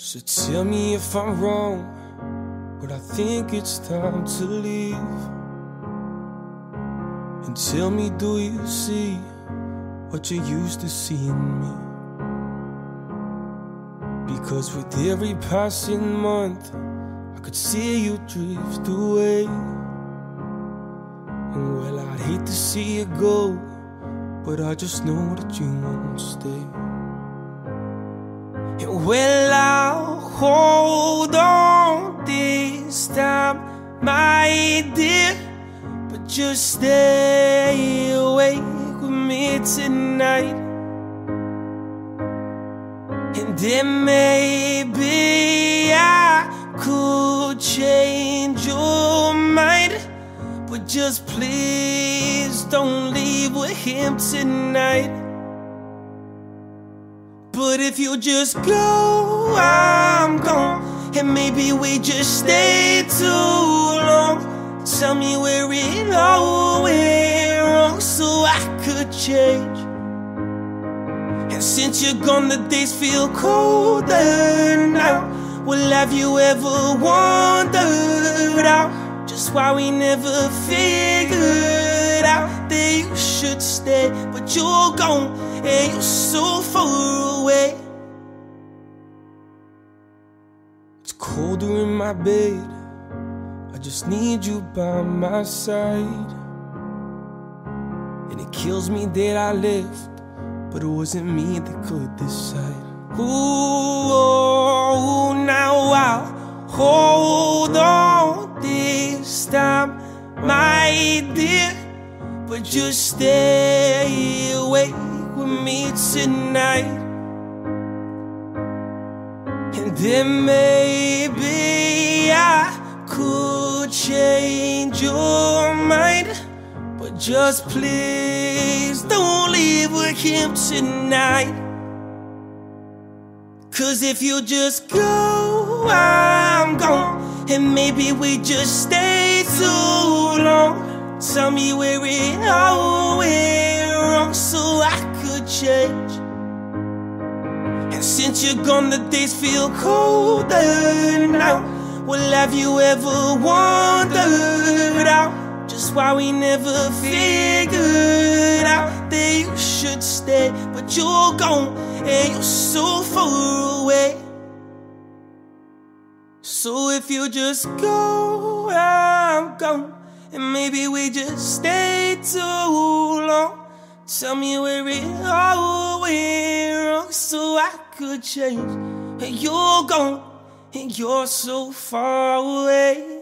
So tell me if I'm wrong, but I think it's time to leave. And tell me, do you see what you used to see in me? Because with every passing month, I could see you drift away. And well, I'd hate to see you go, but I just know that you won't stay. And well, I'll hold on this time, my dear. But just stay awake with me tonight. And then maybe I could change your mind. But just please don't leave with him tonight. But if you just go, I'm gone. And maybe we just stay too long. Tell me where it all went wrong so I could change. And since you're gone, the days feel colder now. Well, have you ever wondered out just why we never figured out that you should stay? But you're gone and you're so far. My bed. I just need you by my side. And it kills me that I left, but it wasn't me that could decide. Ooh, oh, now I'll hold on this time, my dear. But just stay awake with me tonight. And then maybe I could change your mind. But just please don't leave with him tonight. Cause if you just go, I'm gone. And maybe we just stay too long. Tell me where it all went wrong so I could change. And since you're gone, the days feel colder now. Well, have you ever wondered out just why we never figured out that you should stay? But you're gone and you're so far away. So if you just go, I'm gone. And maybe we just stay too long. Tell me where it all went I could change. And you're gone, and you're so far away.